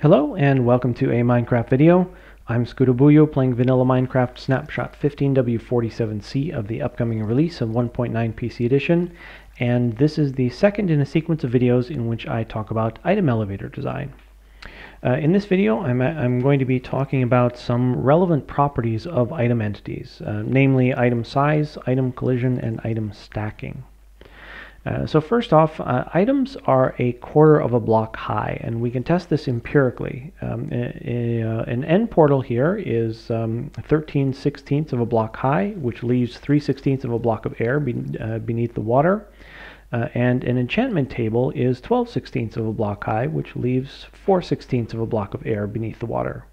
Hello and welcome to a Minecraft video. I'm Scootabuyo playing Vanilla Minecraft Snapshot 15W47C of the upcoming release of 1.9 PC Edition and this is the second in a sequence of videos in which I talk about item elevator design. Uh, in this video I'm, I'm going to be talking about some relevant properties of item entities, uh, namely item size, item collision, and item stacking. Uh, so first off, uh, items are a quarter of a block high, and we can test this empirically. Um, a, a, uh, an end portal here is um, 13 sixteenths of a block high, which leaves 3 sixteenths of a block of air be, uh, beneath the water. Uh, and an enchantment table is 12 sixteenths of a block high, which leaves 4 sixteenths of a block of air beneath the water.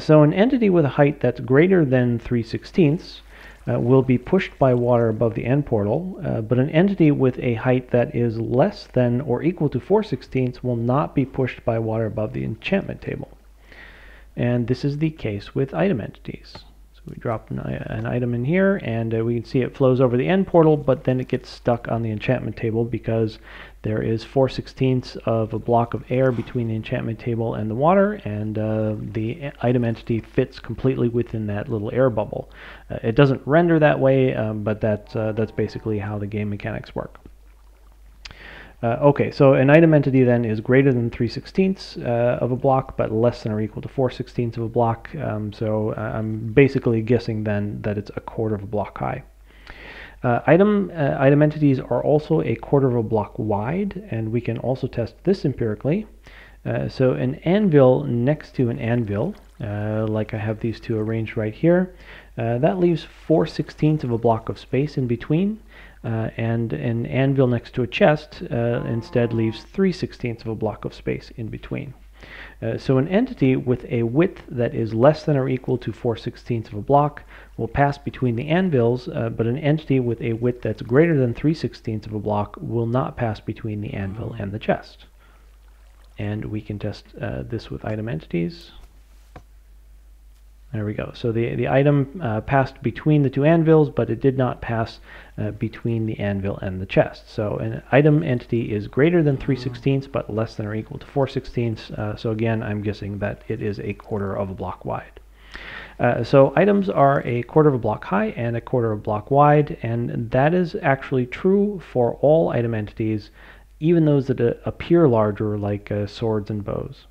so an entity with a height that's greater than 3 sixteenths uh, will be pushed by water above the end portal, uh, but an entity with a height that is less than or equal to 4 16ths will not be pushed by water above the enchantment table. And this is the case with item entities we drop an, an item in here and uh, we can see it flows over the end portal but then it gets stuck on the enchantment table because there is 4 16ths of a block of air between the enchantment table and the water and uh, the item entity fits completely within that little air bubble. Uh, it doesn't render that way um, but that, uh, that's basically how the game mechanics work. Uh, okay, so an item entity then is greater than 3 16ths uh, of a block, but less than or equal to 4 16ths of a block. Um, so uh, I'm basically guessing then that it's a quarter of a block high. Uh, item, uh, item entities are also a quarter of a block wide, and we can also test this empirically. Uh, so an anvil next to an anvil, like I have these two arranged right here, that leaves 4 16ths of a block of space in between. Uh, and an anvil next to a chest uh, instead leaves 3 16ths of a block of space in between. Uh, so an entity with a width that is less than or equal to 4 16ths of a block will pass between the anvils, uh, but an entity with a width that's greater than 3 16ths of a block will not pass between the anvil and the chest. And we can test uh, this with item entities. There we go. So the, the item uh, passed between the two anvils, but it did not pass uh, between the anvil and the chest. So an item entity is greater than 3 16ths, but less than or equal to 4 16ths. Uh, so again, I'm guessing that it is a quarter of a block wide. Uh, so items are a quarter of a block high and a quarter of a block wide, and that is actually true for all item entities, even those that uh, appear larger like uh, swords and bows.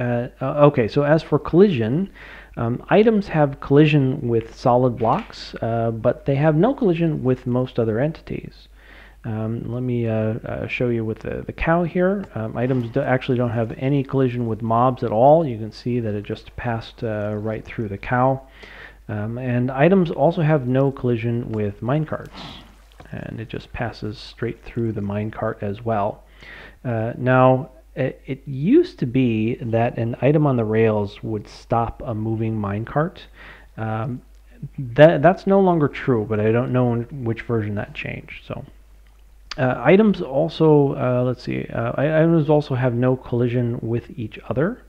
Uh, uh, okay, so as for collision, um, items have collision with solid blocks, uh, but they have no collision with most other entities. Um, let me uh, uh, show you with the, the cow here. Um, items do actually don't have any collision with mobs at all. You can see that it just passed uh, right through the cow. Um, and items also have no collision with minecarts. And it just passes straight through the minecart as well. now, it used to be that an item on the rails would stop a moving minecart. Um, that that's no longer true, but I don't know which version that changed. So uh, items also uh, let's see, uh, items also have no collision with each other.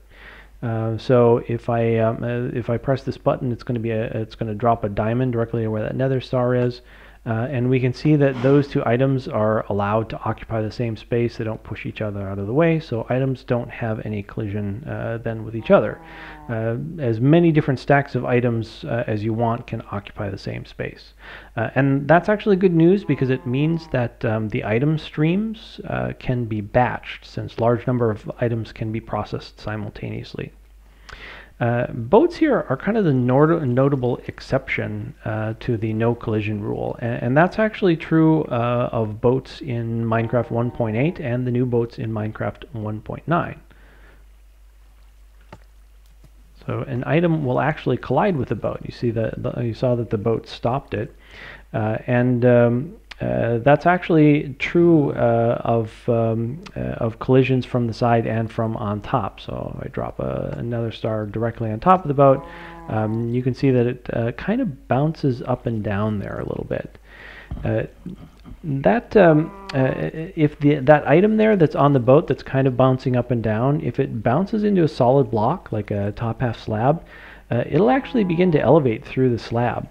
Uh, so if I um, uh, if I press this button, it's going to be a, it's going to drop a diamond directly where that nether star is. Uh, and we can see that those two items are allowed to occupy the same space. They don't push each other out of the way, so items don't have any collision uh, then with each other. Uh, as many different stacks of items uh, as you want can occupy the same space. Uh, and that's actually good news because it means that um, the item streams uh, can be batched since large number of items can be processed simultaneously. Uh, boats here are kind of the notable exception uh, to the no collision rule, and, and that's actually true uh, of boats in Minecraft 1.8 and the new boats in Minecraft 1.9. So an item will actually collide with a boat. You see that you saw that the boat stopped it, uh, and um, uh, that's actually true uh, of um, uh, of collisions from the side and from on top. So I drop a, another star directly on top of the boat, um, you can see that it uh, kind of bounces up and down there a little bit. Uh, that um, if the that item there that's on the boat that's kind of bouncing up and down, if it bounces into a solid block like a top half slab, it'll actually begin to elevate through the slab.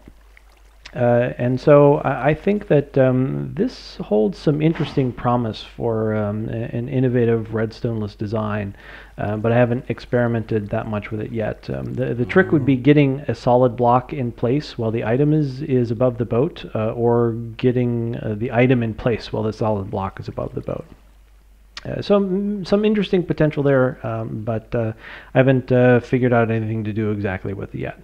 Uh, and so I, I think that um, this holds some interesting promise for um, an innovative redstoneless design, uh, but I haven't experimented that much with it yet. Um, the, the trick would be getting a solid block in place while the item is, is above the boat, uh, or getting uh, the item in place while the solid block is above the boat. Uh, so mm, some interesting potential there, um, but uh, I haven't uh, figured out anything to do exactly with it yet.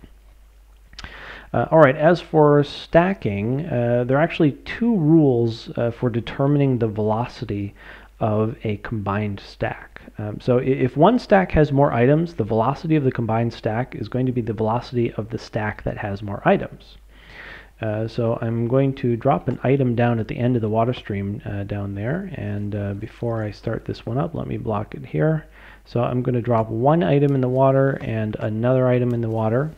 Uh, all right, as for stacking, uh, there are actually two rules uh, for determining the velocity of a combined stack. Um, so if one stack has more items, the velocity of the combined stack is going to be the velocity of the stack that has more items. Uh, so I'm going to drop an item down at the end of the water stream uh, down there and uh, before I start this one up let me block it here so I'm going to drop one item in the water and another item in the water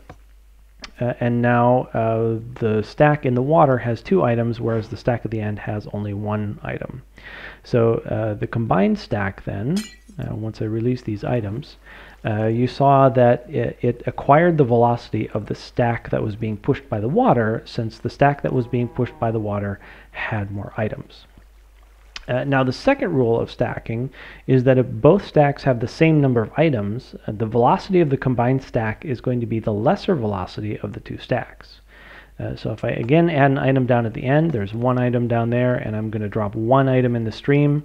uh, and now uh, the stack in the water has two items, whereas the stack at the end has only one item. So uh, the combined stack then, uh, once I release these items, uh, you saw that it, it, acquired the velocity of the stack that was being pushed by the water, since the stack that was being pushed by the water had more items. Uh, now the second rule of stacking is that if both stacks have the same number of items, uh, the velocity of the combined stack is going to be the lesser velocity of the two stacks. Uh, so if I again add an item down at the end, there's one item down there and I'm going to drop one item in the stream.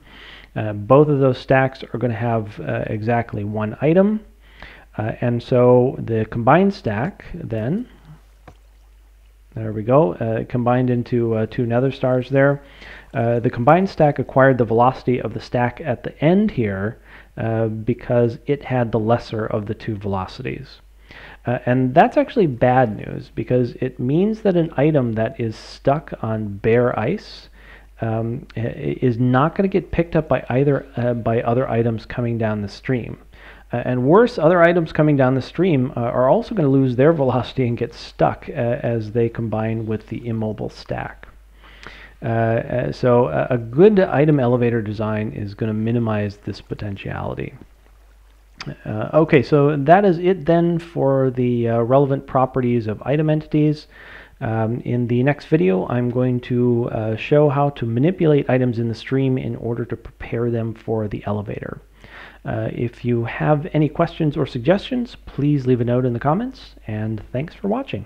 Uh, both of those stacks are going to have uh, exactly one item. Uh, and so the combined stack then, there we go, combined into two nether stars there. Uh, the combined stack acquired the velocity of the stack at the end here uh, because it had the lesser of the two velocities. Uh, and that's actually bad news because it means that an item that is stuck on bare ice um, is not going to get picked up by either uh, by other items coming down the stream. Uh, and worse, other items coming down the stream are also going to lose their velocity and get stuck as they combine with the immobile stack. Uh, uh, so a, good item elevator design is going to minimize this potentiality. Uh, okay, so that is it then for the uh, relevant properties of item entities. Um, in the next video, I'm going to uh, show how to manipulate items in the stream in order to prepare them for the elevator. Uh, if you have any questions or suggestions, please leave a note in the comments, and thanks for watching.